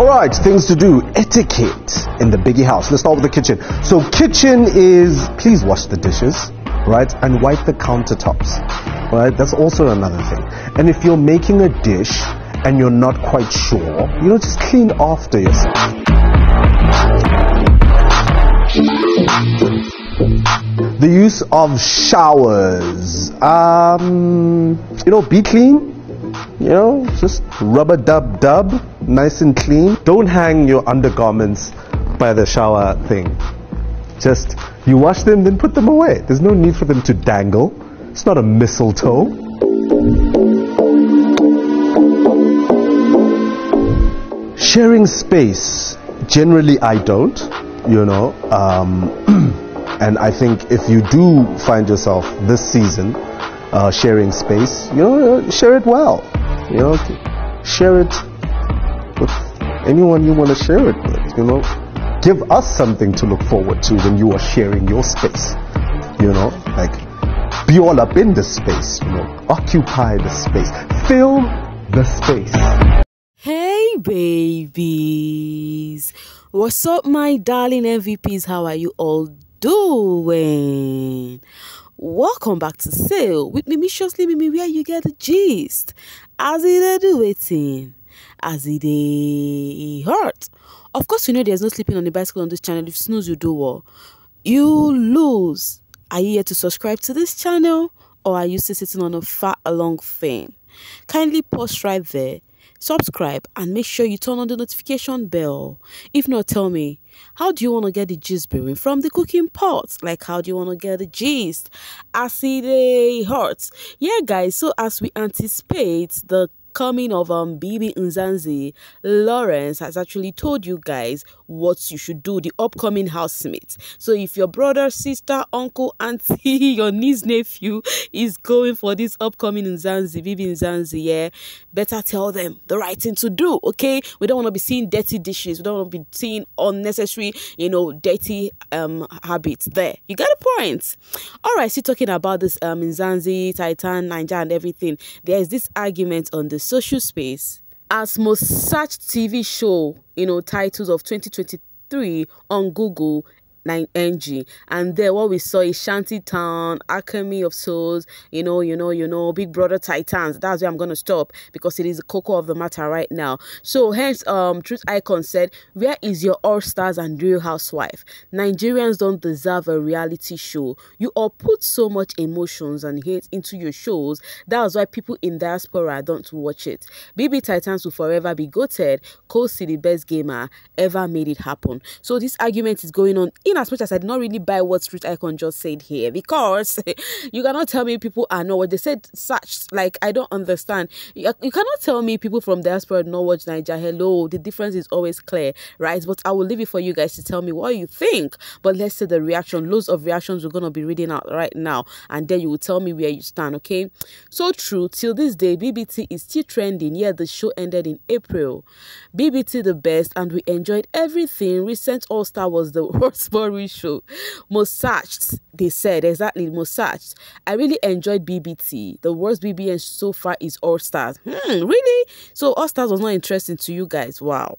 Alright, things to do. Etiquette in the Biggie house. Let's start with the kitchen. So kitchen is please wash the dishes, right? And wipe the countertops. Right? That's also another thing. And if you're making a dish and you're not quite sure, you know, just clean after yourself. The use of showers. Um, you know, be clean. You know, just rub a dub dub, nice and clean. Don't hang your undergarments by the shower thing. Just you wash them, then put them away. There's no need for them to dangle. It's not a mistletoe. Sharing space. Generally, I don't. You know, um, and I think if you do find yourself this season uh, sharing space, you know, share it well. You know, share it with anyone you want to share it with. You know, give us something to look forward to when you are sharing your space. You know, like be all up in the space. You know, occupy the space, fill the space. Hey babies, what's up, my darling MVPs? How are you all doing? Welcome back to Sail with Mimiciously Mimi, where you get the gist. As it do waiting, as it hurt. Of course, you know there's no sleeping on the bicycle on this channel. If snooze, you do well. You lose. Are you here to subscribe to this channel, or are you still sitting on a far along thing? Kindly pause right there subscribe and make sure you turn on the notification bell. If not, tell me, how do you want to get the gist brewing from the cooking pot? Like, how do you want to get the gist? Acid eh, hurts. Yeah, guys, so as we anticipate the coming of um BB Mzansi, Lawrence has actually told you guys what you should do, the upcoming housemate. So if your brother, sister, uncle, auntie, your niece, nephew is going for this upcoming Mzansi, BB Mzansi, yeah, better tell them the right thing to do, okay? We don't want to be seeing dirty dishes. We don't want to be seeing unnecessary, you know, dirty um habits there. You got a point? All right, still talking about this um Mzansi, Titan, Naija and everything. There is this argument on the social space as most searched TV show, you know, titles of 2023 on Google 9NG. And there what we saw is Shanty Town, Alchemy of Souls, you know, you know, you know, Big Brother Titans. That's where I'm gonna stop because it is the cocoa of the matter right now. So hence um Truth Icon said, Where is your All Stars and Real Housewife? Nigerians don't deserve a reality show. You all put so much emotions and hate into your shows. That's why people in diaspora don't watch it. BB Titans will forever be goated. Khosi the best gamer ever made it happen. So this argument is going on in as much as I did not really buy what Street Icon just said here because you cannot tell me people are not what they said such like I don't understand. You, uh, you cannot tell me people from diaspora not watch Niger. Hello, the difference is always clear, right? But I will leave it for you guys to tell me what you think. But let's say the reaction, loads of reactions we're gonna be reading out right now, and then you will tell me where you stand, okay? So true, till this day, BBT is still trending. Yeah, the show ended in April. BBT the best, and we enjoyed everything. Recent All Star was the worst Story Show. Most searched, they said, exactly, most searched. I really enjoyed BBT. The worst BBN so far is All Stars. Hmm, really? So All Stars was not interesting to you guys? Wow.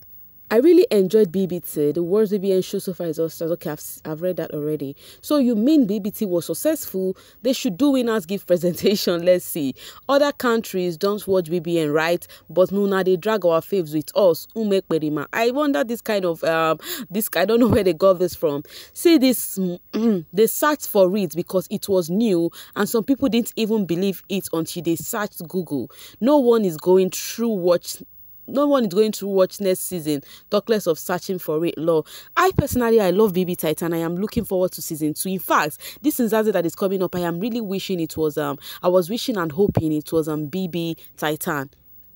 I really enjoyed BBT. The worst BBN show so far is. Okay, I've, I've read that already. So you mean BBT was successful? They should do winners give presentation. Let's see. Other countries don't watch BBN, right? But Nuna, they drag our faves with us. I wonder this kind of, um, this, I don't know where they got this from. See this, they searched for it because it was new and some people didn't even believe it until they searched Google. No one is going through watch no one is going to watch next season talk less of searching for it law i personally i love bb titan i am looking forward to season two in fact this is that is coming up i am really wishing it was um i was wishing and hoping it was um bb titan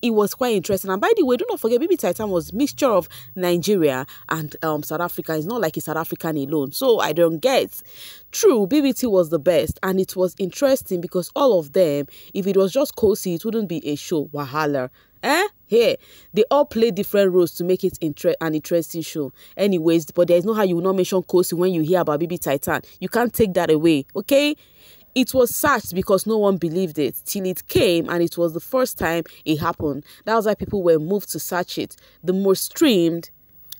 it was quite interesting. And by the way, do not forget, BB Titan was mixture of Nigeria and um, South Africa. It's not like it's South African alone. So I don't get. True, BBT was the best, and it was interesting because all of them, if it was just Khosi, it wouldn't be a show. Wahala. Eh? Here, they all play different roles to make it inter- an interesting show. Anyways, but there is no how you will not mention Khosi when you hear about BB Titan. You can't take that away, okay? It was searched because no one believed it till it came and it was the first time it happened. That was why people were moved to search it. The most streamed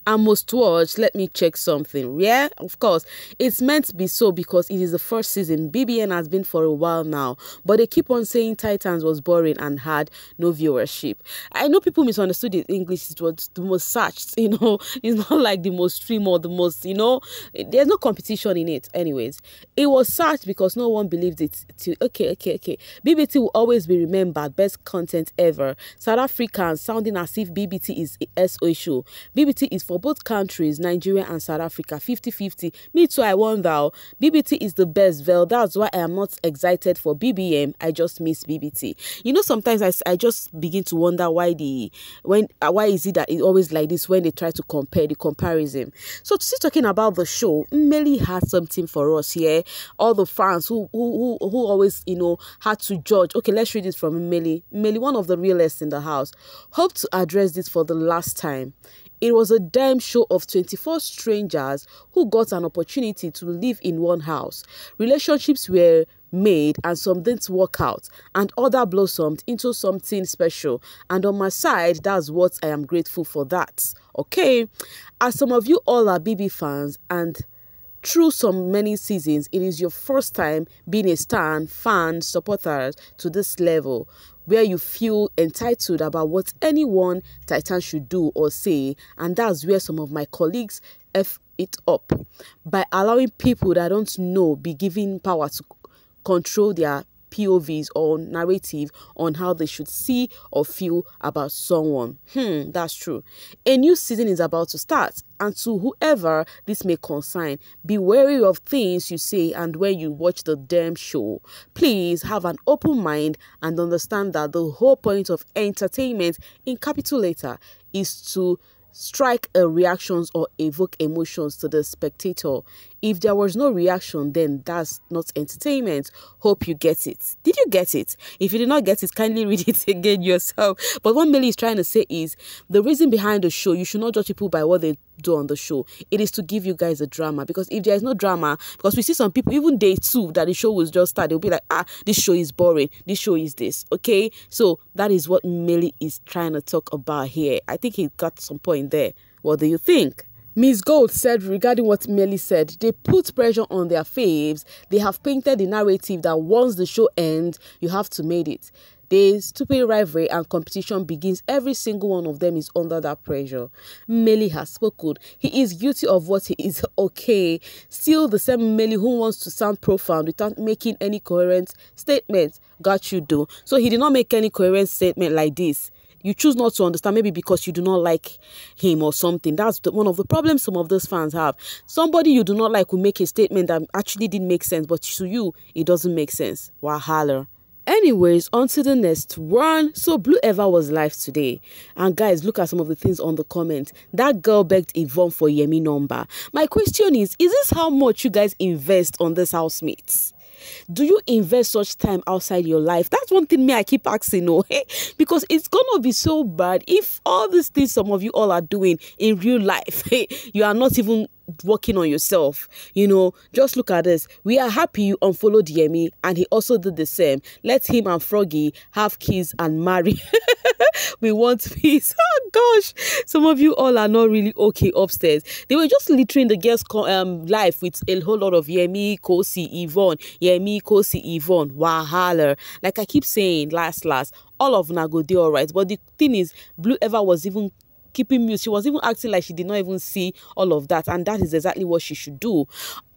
I must watch. Let me check something. Yeah, of course. It's meant to be so because it is the first season. BBN has been for a while now, but they keep on saying Titans was boring and had no viewership. I know people misunderstood the English. It was the most searched, you know. It's not like the most stream or the most, you know. There's no competition in it. Anyways, it was searched because no one believed it. To okay, okay, okay. BBT will always be remembered. Best content ever. South Africans sounding as if BBT is a SO show. BBT is for for both countries, Nigeria and South Africa, 50-50. Me too, I wonder. BBT is the best, Vel. That's why I am not excited for BBM. I just miss BBT. You know, sometimes I, I just begin to wonder why the when uh, why is it that it's always like this when they try to compare the comparison. So to see talking about the show, Melly had something for us here. All the fans who who who, who always you know had to judge. Okay, let's read it from Melly. Melly, one of the realest in the house, hope to address this for the last time. It was a damn show of 24 strangers who got an opportunity to live in one house. Relationships were made and some didn't work out and other blossomed into something special. And on my side that's what i am grateful for that. Okay? As some of you all are bb fans and through some many seasons it is your first time being a stan fan supporter to this level where you feel entitled about what anyone Titan should do or say, and that's where some of my colleagues f it up. By allowing people that don't know be given power to control their POVs or narrative on how they should see or feel about someone. Hmm, that's true. A new season is about to start, and to whoever this may concern, be wary of things you say and when you watch the damn show. Please have an open mind and understand that the whole point of entertainment in capital letter is to strike a reactions or evoke emotions to the spectator. If there was no reaction, then that's not entertainment. Hope you get it. Did you get it? If you did not get it, kindly read it again yourself. But what Mmeli is trying to say is the reason behind the show, you should not judge people by what they do on the show. It is to give you guys a drama. Because if there is no drama, because we see some people, even day two that the show was just started, they'll be like, ah, this show is boring. This show is this. Okay? So that is what Mmeli is trying to talk about here. I think he got some point there. What do you think? Ms. Gold said regarding what Mmeli said, they put pressure on their faves. They have painted the narrative that once the show ends, you have to make it. The stupid rivalry and competition begins. Every single one of them is under that pressure. Mmeli has spoken. He is guilty of what he is okay. Still the same Mmeli who wants to sound profound without making any coherent statement. Got you do. So he did not make any coherent statement like this you choose not to understand maybe because you do not like him or something that's the, one of the problems some of those fans have somebody you do not like will make a statement that actually didn't make sense but to you it doesn't make sense wahala Anyways, to the next one. So Blue Aiva was live today. And guys, look at some of the things on the comment. That girl begged Yvonne for Yemi number. My question is, is this how much you guys invest on this housemates? do you invest such time outside your life that's one thing me i keep asking oh hey because it's gonna be so bad if all these things some of you all are doing in real life hey you are not even working on yourself. You know, just look at this. We are happy you unfollowed Yemi and he also did the same. Let him and Froggy have kids and marry. we want peace. Oh gosh, some of you all are not really okay upstairs. They were just littering the girls' um, life with a whole lot of Yemi, Khosi, Yvonne, Yemi, Khosi, Yvonne, Wahala. Like I keep saying, last, last, all of Nago did alright. But the thing is, Blue Aiva was even keeping mute. She was even acting like she did not even see all of that. And that is exactly what she should do.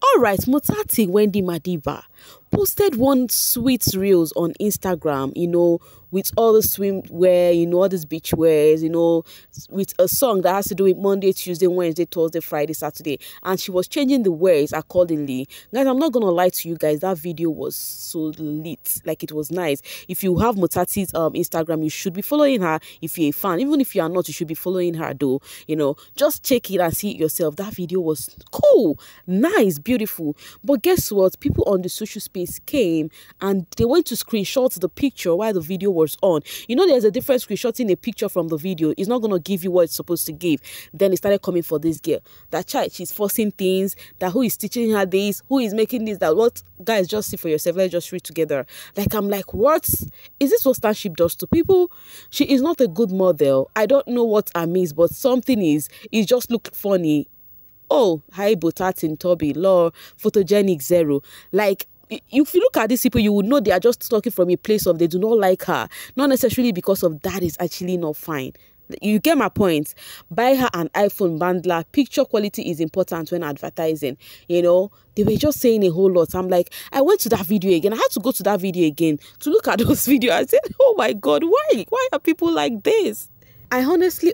All right, Mutati Wendy Madiba posted one sweet reels on Instagram, you know, with all the swimwear, you know, all these beach wears, you know, with a song that has to do with Monday, Tuesday, Wednesday, Thursday, Friday, Saturday. And she was changing the words accordingly. Guys, I'm not gonna lie to you guys, that video was so lit. Like it was nice. If you have Mutati's um Instagram, you should be following her if you're a fan. Even if you are not, you should be following her though. You know, just check it and see it yourself. That video was cool, nice beautiful. But guess what? People on the social space came and they went to screenshot the picture while the video was on. You know, there's a difference screenshotting a picture from the video. It's not going to give you what it's supposed to give. Then they started coming for this girl. That child, she's forcing things. That who is teaching her this? Who is making this? That what? Guys, just see for yourself. Let's just read together. Like, I'm like, what? Is this what Starship does to people? She is not a good model. I don't know what I miss, but something is. It just looked funny oh, hi, Botatin, Toby, Law, photogenic zero. Like, if you look at these people, you would know they are just talking from a place of they do not like her, not necessarily because of that is actually not fine. You get my point. Buy her an iPhone bundler. Picture quality is important when advertising. You know, they were just saying a whole lot. I'm like, I went to that video again. I had to go to that video again to look at those videos. I said, Oh my god, why? Why are people like this? I honestly.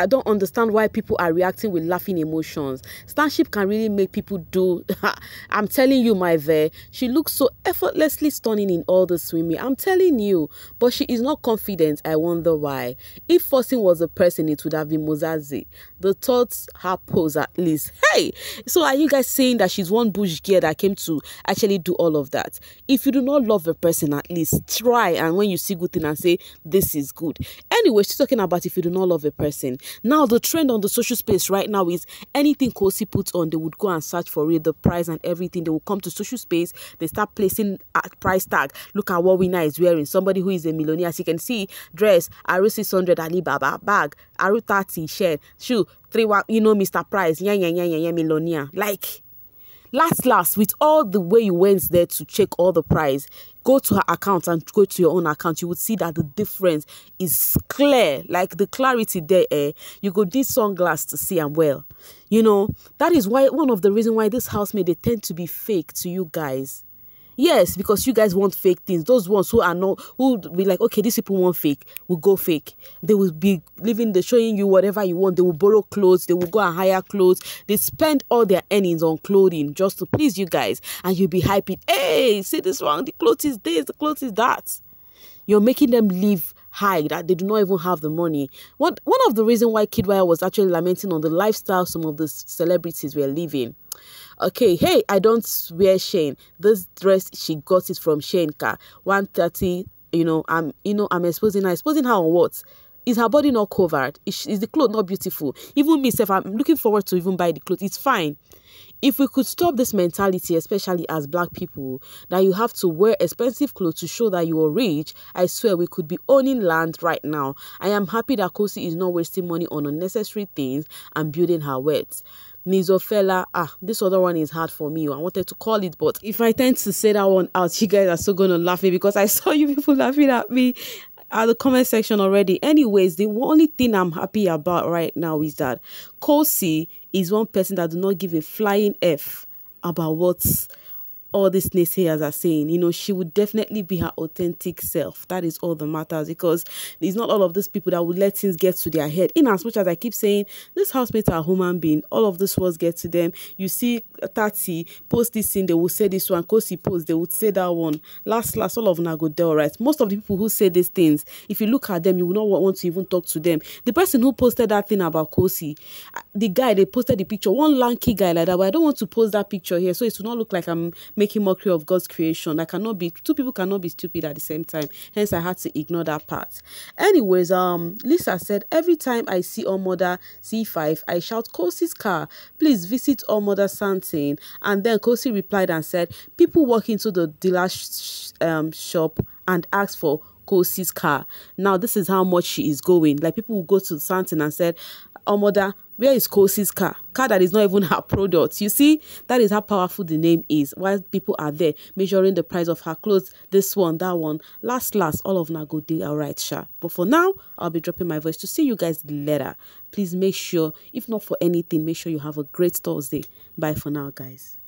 I don't understand why people are reacting with laughing emotions. Starship can really make people do. I'm telling you, my ver, she looks so effortlessly stunning in all the swimming. I'm telling you, but she is not confident. I wonder why. If Forcing was a person, it would have been Mozazi. The thoughts her pose at least. Hey, so are you guys saying that she's one bush gear that came to actually do all of that? If you do not love a person, at least try. And when you see good thing and say this is good. Anyway, she's talking about if you do not love a person. Now, the trend on the social space right now is anything Khosi puts on, they would go and search for it, the price and everything. They will come to social space, they start placing a price tag. Look at what winner is wearing. Somebody who is a millionaire. As you can see, dress, Aru 600 Alibaba, bag, Aru 30 shirt, shoe, three, you know, Mr. Price, yeah, yeah, yeah, yeah, yeah, millionaire. Like, last last with all the way you went there to check all the price go to her account and go to your own account you would see that the difference is clear. Like the clarity there eh? you go need sunglasses to see them well. You know that is why one of the reason why this house housemaid they tend to be fake to you guys Yes, because you guys want fake things. Those ones who are not who be like, okay, these people want fake, will go fake. They will be living, the showing you whatever you want. They will borrow clothes, they will go and hire clothes. They spend all their earnings on clothing just to please you guys, and you'll be hyping, hey, see this one, the clothes is this, the clothes is that. You're making them live high that they do not even have the money. What one of the reasons why Kiddwaya was actually lamenting on the lifestyle some of the celebrities were living okay hey i don't wear Shein. This dress she got it from Shein car 130 you know i'm you know i'm exposing her. Exposing her on what? Is her body not covered? Is, is the clothes not beautiful? Even myself, i'm looking forward to even buy the clothes. It's fine. If we could stop this mentality especially as black people that you have to wear expensive clothes to show that you are rich i swear we could be owning land right now. I am happy that khosi is not wasting money on unnecessary things and building her wealth Nizofela. Ah, this other one is hard for me. I wanted to call it, but if I tend to say that one out, you guys are still gonna laugh me because I saw you people laughing at me at the comment section already. Anyways, the only thing I'm happy about right now is that Khosi is one person that do not give a flying F about what's all these naysayers are saying. You know, she would definitely be her authentic self. That is all that matters because it's not all of these people that would let things get to their head. In as much as I keep saying, this housemates are human being, all of this words get to them. You see Tati post this thing, they will say this one. Khosi post, they would say that one. Last, last, all of them right? Most of the people who say these things, if you look at them, you will not want to even talk to them. The person who posted that thing about Khosi, the guy, they posted the picture, one lanky guy like that, but I don't want to post that picture here so it will not look like I'm making mockery of God's creation. I cannot be two people cannot be stupid at the same time. Hence, I had to ignore that part. Anyways, um, Lisa said every time I see Mother C5, I shout Khosi's car. Please visit Mother Santin. And then Khosi replied and said, people walk into the dealer sh um, shop and ask for Khosi's car. Now, this is how much she is going. Like people will go to Santin and said, mother, where is Khosi's car? Car that is not even her product. You see, that is how powerful the name is. While people are there measuring the price of her clothes, this one, that one. Last, last, all of them go day alright, sure. But for now, I'll be dropping my voice to see you guys later. Please make sure, if not for anything, make sure you have a great Thursday. Bye for now, guys.